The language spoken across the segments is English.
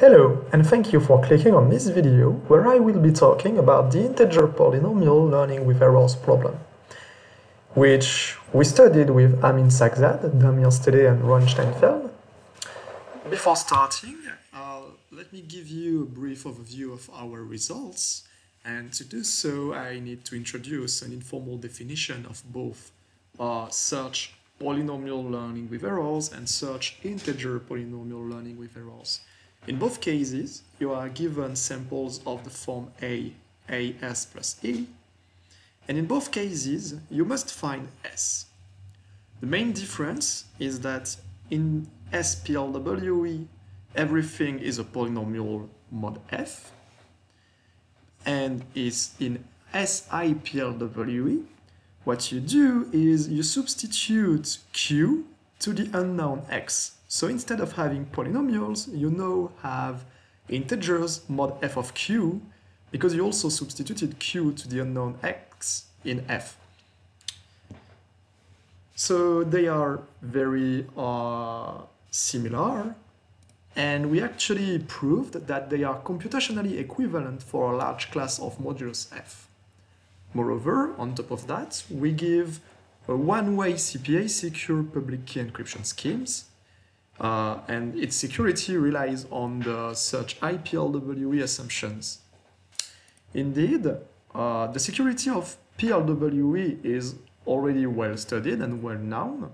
Hello, and thank you for clicking on this video where I will be talking about the integer polynomial learning with errors problem, which we studied with Amin Sakzad, Damien Stehlé, and Ron Steinfeld. Before starting, uh, let me give you a brief overview of our results, and to do so I need to introduce an informal definition of both uh, search polynomial learning with errors and search integer polynomial learning with errors. In both cases, you are given samples of the form A, AS plus E, and in both cases, you must find S. The main difference is that in SPLWE, everything is a polynomial mod F, and is in SIPLWE, what you do is you substitute Q to the unknown X so instead of having polynomials, you now have integers mod f of q because you also substituted q to the unknown x in f. So they are very uh, similar and we actually proved that they are computationally equivalent for a large class of modulus f. Moreover, on top of that, we give a one-way CPA secure public key encryption schemes uh, and its security relies on the search IPLWE assumptions. Indeed, uh, the security of PLWE is already well studied and well known,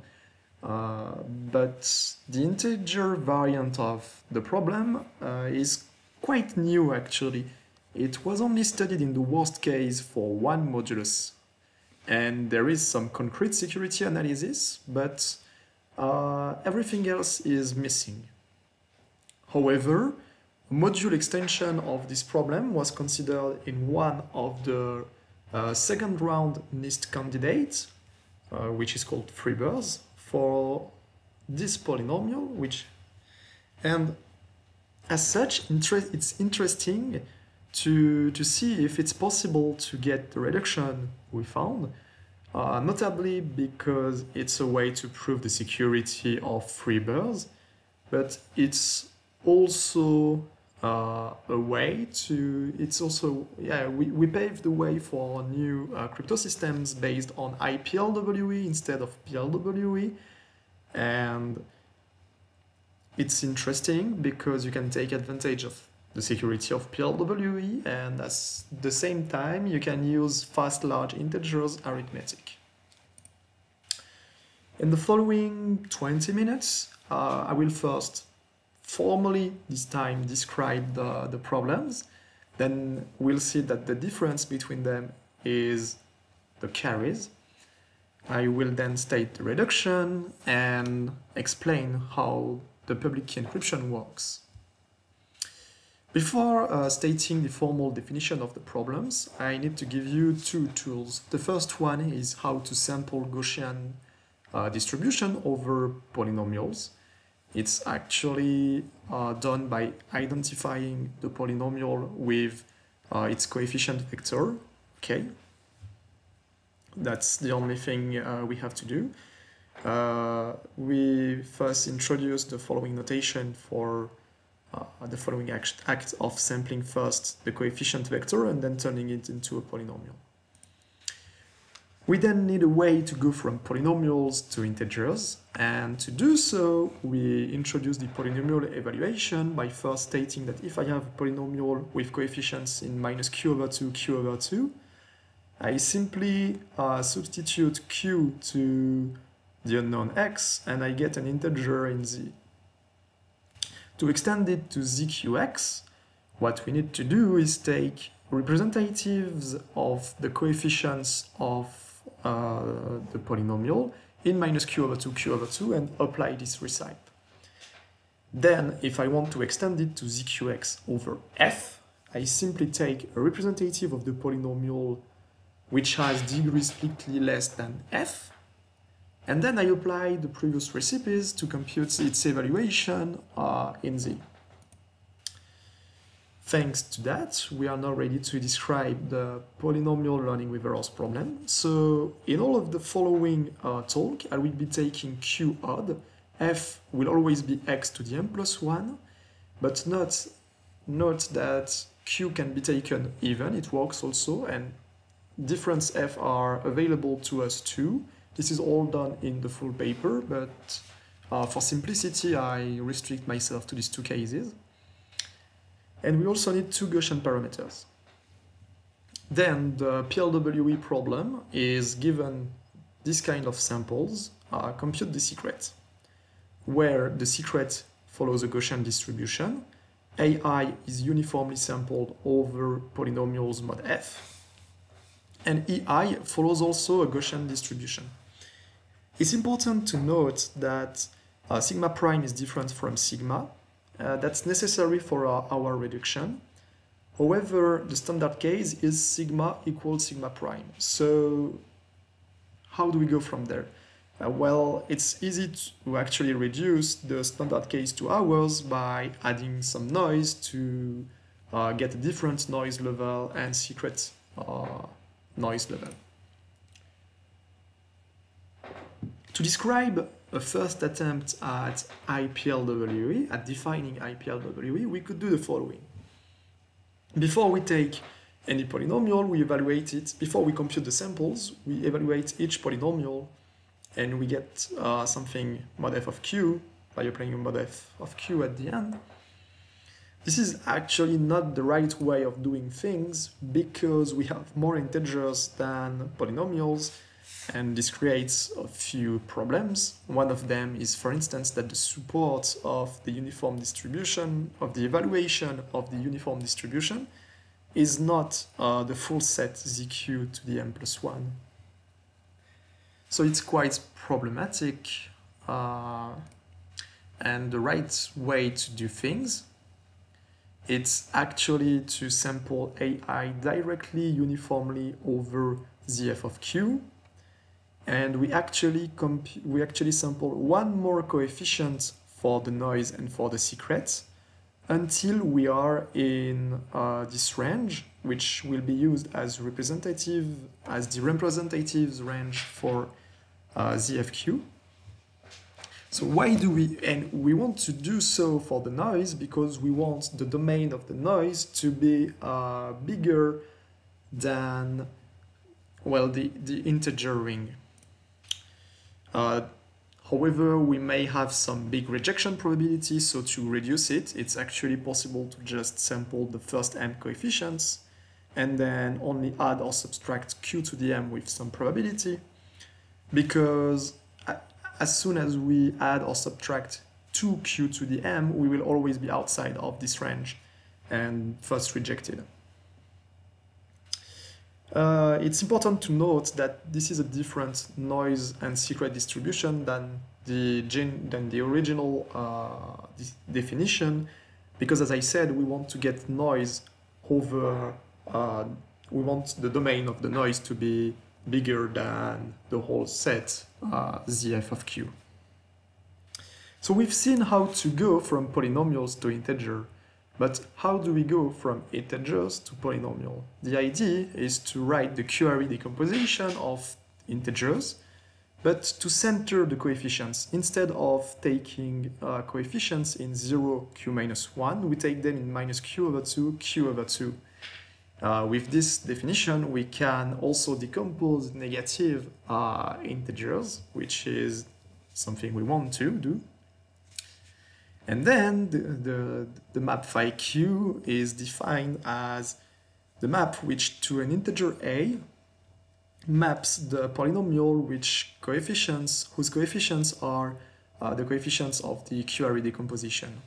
uh, but the integer variant of the problem uh, is quite new actually. It was only studied in the worst case for one modulus, and there is some concrete security analysis, but uh, everything else is missing. However, a module extension of this problem was considered in one of the uh, second round NIST candidates, uh, which is called ThreeBears, for this polynomial, which, and as such, it's interesting to, to see if it's possible to get the reduction we found uh, notably because it's a way to prove the security of ThreeBears, but it's also uh, a way to, it's also, yeah, we, we paved the way for new uh, crypto systems based on IPLWE instead of PLWE, and it's interesting because you can take advantage of the security of PLWE and at the same time you can use fast large integers arithmetic. In the following 20 minutes uh, I will first formally this time describe the, the problems then we'll see that the difference between them is the carries. I will then state the reduction and explain how the public key encryption works. Before uh, stating the formal definition of the problems, I need to give you two tools. The first one is how to sample Gaussian uh, distribution over polynomials. It's actually uh, done by identifying the polynomial with uh, its coefficient vector, okay? That's the only thing uh, we have to do. Uh, we first introduce the following notation for uh, the following act, act of sampling first the coefficient vector and then turning it into a polynomial. We then need a way to go from polynomials to integers, and to do so, we introduce the polynomial evaluation by first stating that if I have a polynomial with coefficients in minus q over 2, q over 2, I simply uh, substitute q to the unknown x, and I get an integer in z. To extend it to zqx, what we need to do is take representatives of the coefficients of uh, the polynomial in minus q over 2, q over 2, and apply this recipe. Then, if I want to extend it to zqx over f, I simply take a representative of the polynomial which has degree strictly less than f, and then I apply the previous recipes to compute its evaluation uh, in Z. Thanks to that, we are now ready to describe the polynomial learning with errors problem. So in all of the following uh, talk, I will be taking Q odd. F will always be x to the m plus 1. but note, note that q can be taken even, it works also, and difference f are available to us too. This is all done in the full paper, but uh, for simplicity, I restrict myself to these two cases. And we also need two Gaussian parameters. Then the PLWE problem is given this kind of samples, uh, compute the secret, where the secret follows a Gaussian distribution. AI is uniformly sampled over polynomials mod f. And EI follows also a Gaussian distribution. It's important to note that uh, sigma prime is different from sigma. Uh, that's necessary for our, our, reduction. However, the standard case is sigma equals sigma prime. So how do we go from there? Uh, well, it's easy to actually reduce the standard case to ours by adding some noise to uh, get a different noise level and secret uh, noise level. To describe a first attempt at IPLWE, at defining IPLWE, we could do the following. Before we take any polynomial, we evaluate it, before we compute the samples, we evaluate each polynomial and we get uh, something mod f of q by applying a mod f of q at the end. This is actually not the right way of doing things because we have more integers than polynomials and this creates a few problems. One of them is, for instance, that the support of the uniform distribution, of the evaluation of the uniform distribution, is not uh, the full set zq to the m plus 1. So it's quite problematic uh, and the right way to do things it's actually to sample AI directly uniformly over ZF of Q and we actually we actually sample one more coefficient for the noise and for the secret until we are in uh, this range which will be used as representative as the representatives range for uh, ZFQ so why do we, and we want to do so for the noise because we want the domain of the noise to be uh, bigger than, well, the, the integer ring. Uh, however, we may have some big rejection probability, so to reduce it, it's actually possible to just sample the first m coefficients and then only add or subtract q to the m with some probability because as soon as we add or subtract 2q to the m, we will always be outside of this range and first rejected. Uh, it's important to note that this is a different noise and secret distribution than the, than the original uh, definition because as I said, we want to get noise over, uh, we want the domain of the noise to be bigger than the whole set uh, ZF of Q. So we've seen how to go from polynomials to integer, but how do we go from integers to polynomial? The idea is to write the q-ary decomposition of integers, but to center the coefficients. Instead of taking uh, coefficients in 0, q minus 1, we take them in minus q over 2, q over 2. Uh, with this definition, we can also decompose negative uh, integers, which is something we want to do. And then the, the, the map phi q is defined as the map which to an integer a maps the polynomial which coefficients whose coefficients are uh, the coefficients of the q-ary decomposition.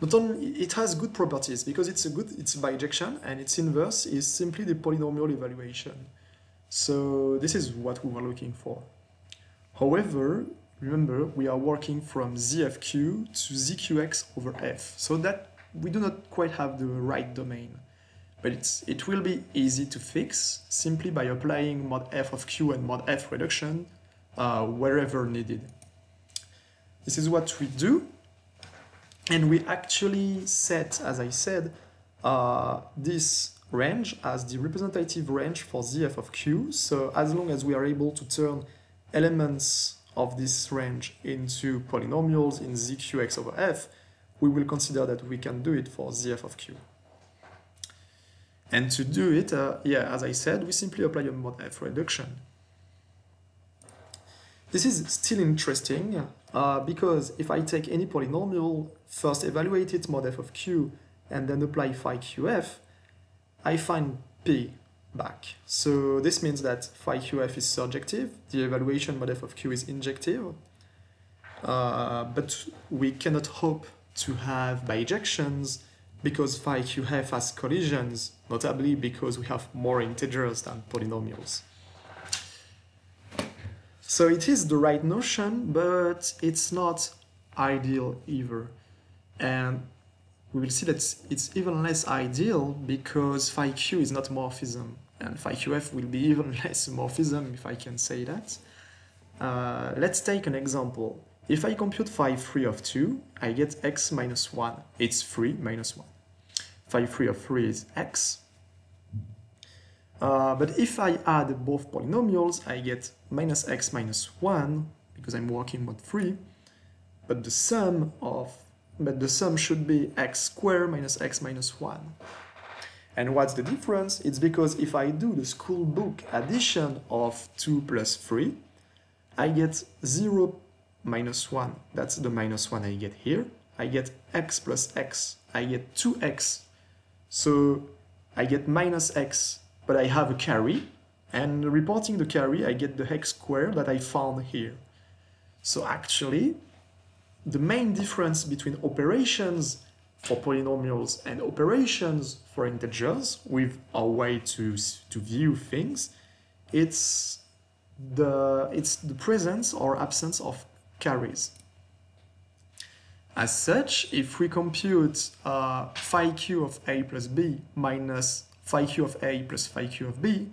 Not only it has good properties because it's a good it's bijection and its inverse is simply the polynomial evaluation. So this is what we were looking for. However, remember we are working from ZFQ to ZQX over F, so that we do not quite have the right domain. But it's, it will be easy to fix simply by applying mod f of q and mod f reduction uh, wherever needed. This is what we do and we actually set, as I said, uh, this range as the representative range for ZF of Q. So as long as we are able to turn elements of this range into polynomials in ZQX over F, we will consider that we can do it for ZF of Q. And to do it, uh, yeah, as I said, we simply apply a mod F reduction. This is still interesting uh, because if I take any polynomial, first evaluate it mod f of q, and then apply phi qf, I find p back. So this means that phi qf is surjective, the evaluation mod f of q is injective, uh, but we cannot hope to have bijections because phi qf has collisions, notably because we have more integers than polynomials. So it is the right notion, but it's not ideal either. And we will see that it's even less ideal because phi q is not morphism. And phi qf will be even less morphism, if I can say that. Uh, let's take an example. If I compute phi 3 of 2, I get x minus 1. It's 3 minus 1. Phi 3 of 3 is x. Uh, but if I add both polynomials, I get minus x minus 1, because I'm working with 3, but the sum of but the sum should be x squared minus x minus 1. And what's the difference? It's because if I do the school book addition of 2 plus 3, I get 0 minus 1. That's the minus 1 I get here. I get x plus x. I get 2x. So I get minus x but I have a carry, and reporting the carry, I get the x squared that I found here. So actually, the main difference between operations for polynomials and operations for integers with our way to, to view things, it's the, it's the presence or absence of carries. As such, if we compute uh, phi q of a plus b minus phi q of A plus phi q of B,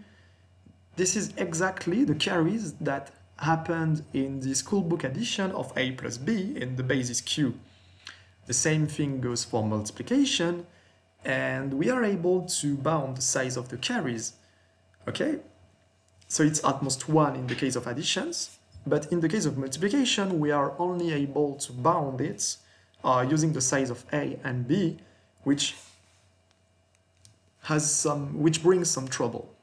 this is exactly the carries that happened in the school book addition of A plus B in the basis Q. The same thing goes for multiplication, and we are able to bound the size of the carries. Okay, so it's at most 1 in the case of additions, but in the case of multiplication, we are only able to bound it uh, using the size of A and B, which has some, which brings some trouble.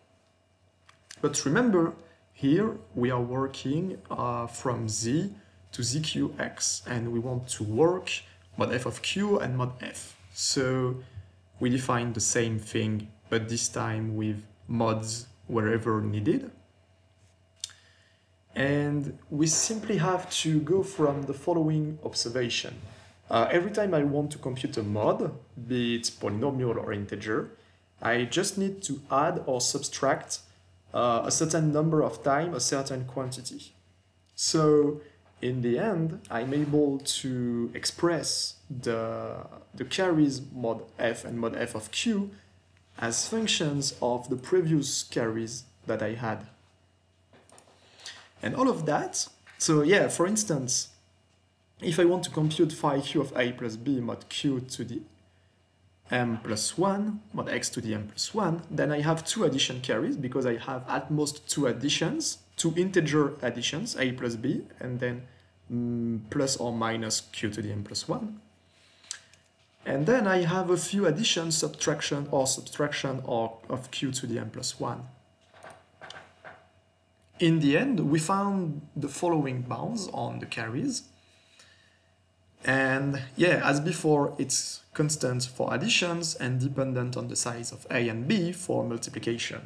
But remember, here we are working uh, from z to zqx, and we want to work mod f of q and mod f. So we define the same thing, but this time with mods wherever needed. And we simply have to go from the following observation. Uh, every time I want to compute a mod, be it polynomial or integer, I just need to add or subtract uh, a certain number of time a certain quantity. So in the end, I'm able to express the, the carries mod f and mod f of q as functions of the previous carries that I had. And all of that, so yeah, for instance, if I want to compute phi q of a plus b mod q to the m plus 1 mod x to the m plus 1, then I have two addition carries because I have at most two additions, two integer additions, a plus b, and then mm, plus or minus q to the m plus 1. And then I have a few addition, subtraction or subtraction or of q to the m plus 1. In the end, we found the following bounds on the carries. And yeah, as before, it's constant for additions and dependent on the size of a and b for multiplication.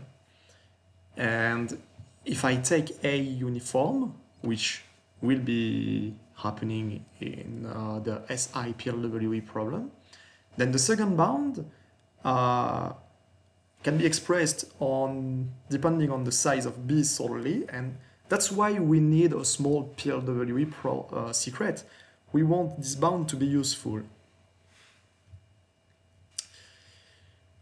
And if I take a uniform, which will be happening in uh, the SI PLWE problem, then the second bound uh, can be expressed on depending on the size of b solely, and that's why we need a small PLWE pro, uh, secret we want this bound to be useful.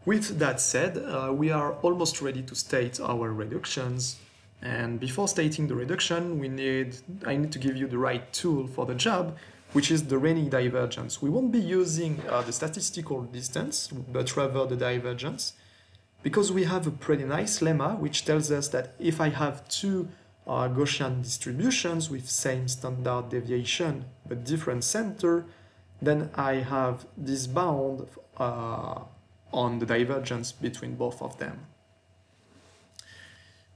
With that said, uh, we are almost ready to state our reductions. And before stating the reduction, we need, I need to give you the right tool for the job, which is the Renyi divergence. We won't be using uh, the statistical distance, but rather the divergence, because we have a pretty nice lemma which tells us that if I have two Gaussian distributions with same standard deviation but different center, then I have this bound uh, on the divergence between both of them.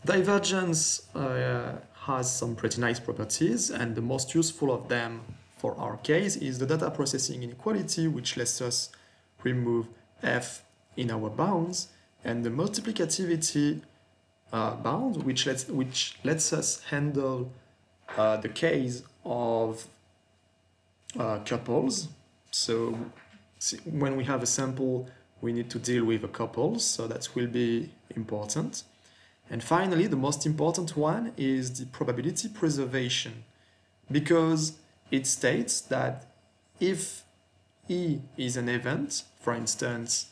Divergence uh, has some pretty nice properties, and the most useful of them for our case is the data processing inequality, which lets us remove f in our bounds, and the multiplicativity uh, bound, which lets, which lets us handle uh, the case of uh, couples. So when we have a sample, we need to deal with a couple, so that will be important. And finally, the most important one is the probability preservation, because it states that if E is an event, for instance,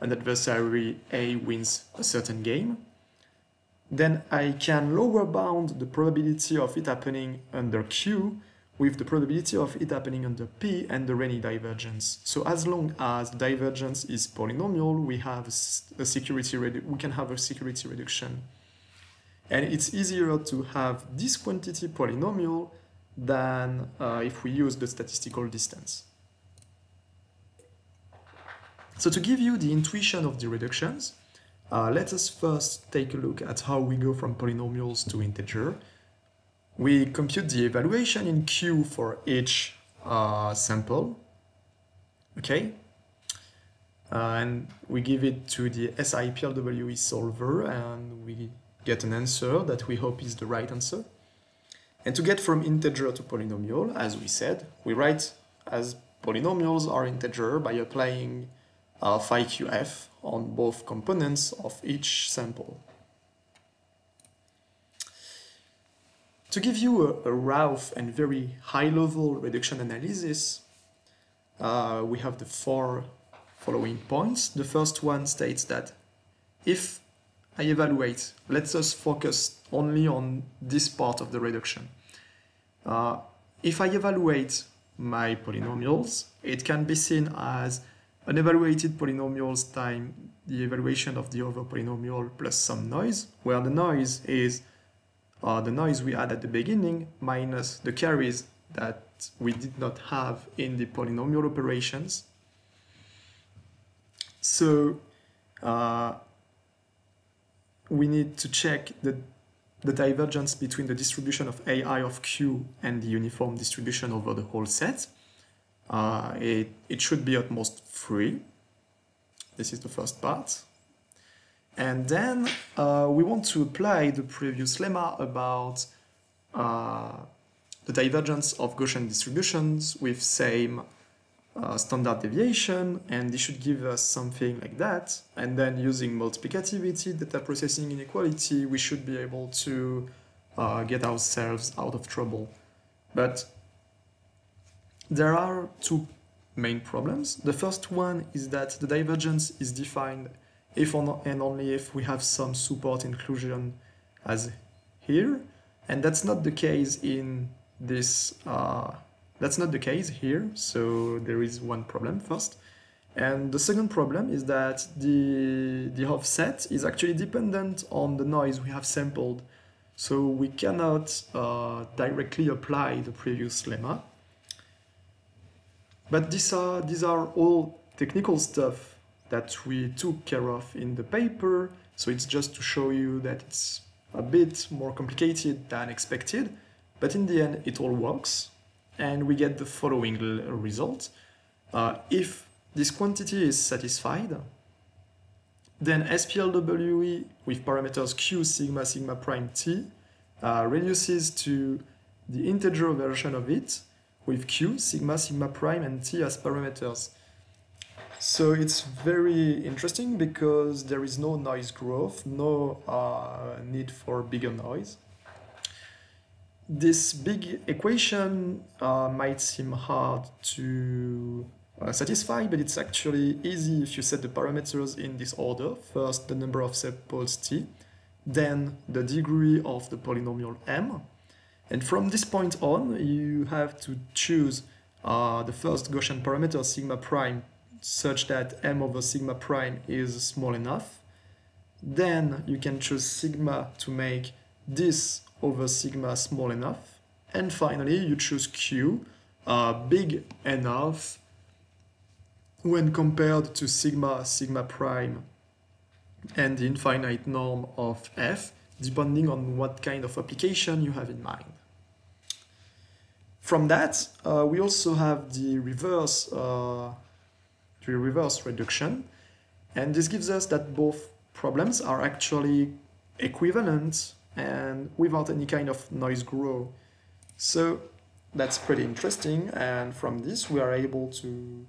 an adversary A wins a certain game, then I can lower bound the probability of it happening under Q with the probability of it happening under P and the Renyi divergence. So as long as divergence is polynomial, we have a security we can have a security reduction. And it's easier to have this quantity polynomial than uh, if we use the statistical distance. So to give you the intuition of the reductions, uh, let us first take a look at how we go from polynomials to integer. We compute the evaluation in Q for each uh, sample, okay? Uh, and we give it to the SIPLWE solver and we get an answer that we hope is the right answer. And to get from integer to polynomial, as we said, we write as polynomials are integer by applying phi qf on both components of each sample. To give you a, a rough and very high-level reduction analysis, uh, we have the four following points. The first one states that if I evaluate, let's us focus only on this part of the reduction. Uh, if I evaluate my polynomials, it can be seen as an evaluated polynomials time the evaluation of the other polynomial plus some noise, where the noise is uh, the noise we had at the beginning minus the carries that we did not have in the polynomial operations. So uh, we need to check the, the divergence between the distribution of AI of Q and the uniform distribution over the whole set. Uh, it, it should be at most 3. This is the first part. And then uh, we want to apply the previous lemma about uh, the divergence of Gaussian distributions with same uh, standard deviation, and this should give us something like that. And then using multiplicativity, data processing inequality, we should be able to uh, get ourselves out of trouble. But there are two main problems. The first one is that the divergence is defined if and only if we have some support inclusion as here, and that's not the case in this, uh, that's not the case here, so there is one problem first. And the second problem is that the, the offset is actually dependent on the noise we have sampled. So we cannot uh, directly apply the previous lemma. But these are, these are all technical stuff that we took care of in the paper. So it's just to show you that it's a bit more complicated than expected. But in the end, it all works. And we get the following result. Uh, if this quantity is satisfied, then SPLWE with parameters q sigma sigma prime t uh, reduces to the integer version of it with q, sigma, sigma prime, and t as parameters. So it's very interesting because there is no noise growth, no uh, need for bigger noise. This big equation uh, might seem hard to uh, satisfy, but it's actually easy if you set the parameters in this order. First, the number of sepals t, then the degree of the polynomial m, and from this point on, you have to choose uh, the first Gaussian parameter, sigma prime, such that m over sigma prime is small enough. Then you can choose sigma to make this over sigma small enough. And finally, you choose q, uh, big enough when compared to sigma, sigma prime, and the infinite norm of f, depending on what kind of application you have in mind. From that, uh, we also have the reverse, uh, the reverse reduction, and this gives us that both problems are actually equivalent and without any kind of noise grow. So that's pretty interesting, and from this we are able to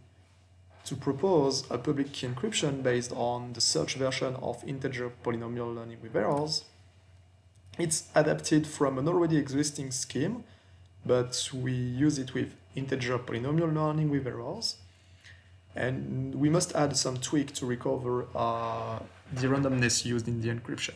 to propose a public key encryption based on the search version of integer polynomial learning with errors. It's adapted from an already existing scheme, but we use it with integer polynomial learning with errors. And we must add some tweak to recover uh, the randomness used in the encryption.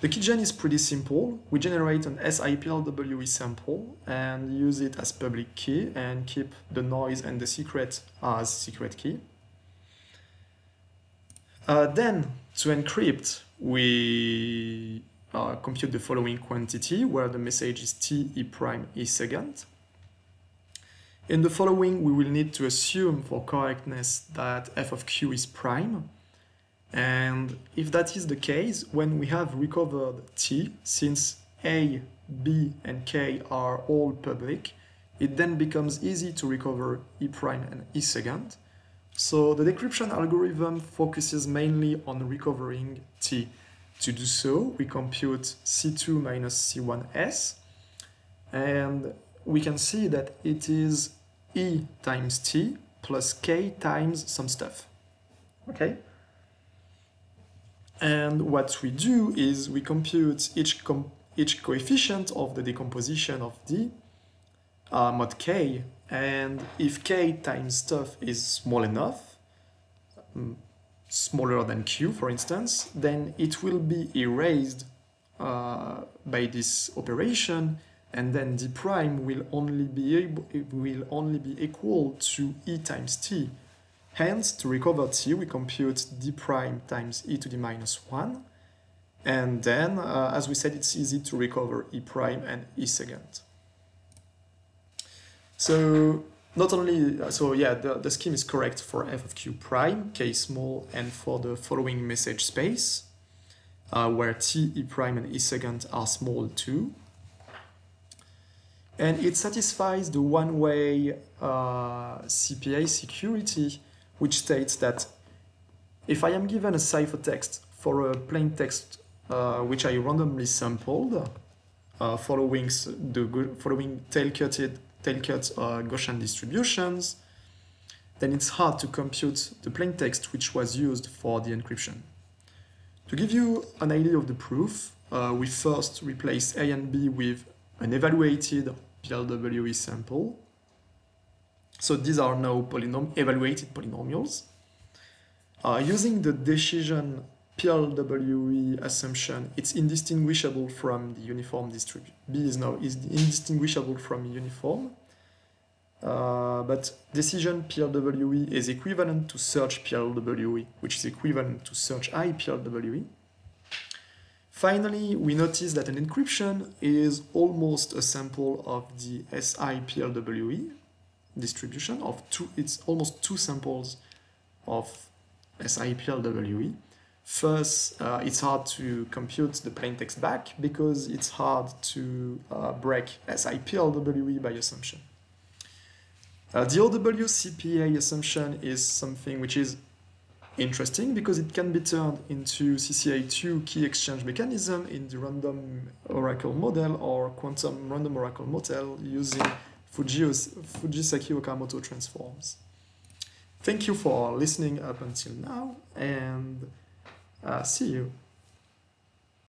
The keygen is pretty simple. We generate an SIPLWE sample and use it as public key and keep the noise and the secret as secret key. Uh, then, to encrypt, we uh, compute the following quantity where the message is t e prime e second. In the following, we will need to assume for correctness that f of q is prime and if that is the case, when we have recovered T, since A, B, and K are all public, it then becomes easy to recover E prime and E second. So the decryption algorithm focuses mainly on recovering T. To do so, we compute C2 minus C1S, and we can see that it is E times T plus K times some stuff. Okay? And what we do is we compute each, com each coefficient of the decomposition of D uh, mod k, and if k times stuff is small enough, um, smaller than q for instance, then it will be erased uh, by this operation, and then d prime will only be able will only be equal to e times t, Hence, to recover t, we compute d prime times e to the minus 1. And then, uh, as we said, it's easy to recover e prime and e second. So not only, uh, so yeah, the, the scheme is correct for f of q prime, k small, and for the following message space, uh, where t, e prime, and e second are small too. And it satisfies the one-way uh, CPA security which states that if I am given a ciphertext for a plain text uh, which I randomly sampled, uh, following the following tail-cutted tail-cut uh, Gaussian distributions, then it's hard to compute the plain text which was used for the encryption. To give you an idea of the proof, uh, we first replace A and B with an evaluated PLWE sample, so these are now polynom evaluated polynomials. Uh, using the decision PLWE assumption, it's indistinguishable from the uniform distribution. B is now is indistinguishable from uniform. Uh, but decision PLWE is equivalent to search PLWE, which is equivalent to search I PLWE. Finally, we notice that an encryption is almost a sample of the SI PLWE, distribution of two, it's almost two samples of SIPLWE. First, uh, it's hard to compute the plaintext back because it's hard to uh, break SIPLWE by assumption. Uh, the OW CPA assumption is something which is interesting because it can be turned into CCA2 key exchange mechanism in the random oracle model or quantum random oracle model using Fujisaki Okamoto transforms. Thank you for listening up until now and uh, see you.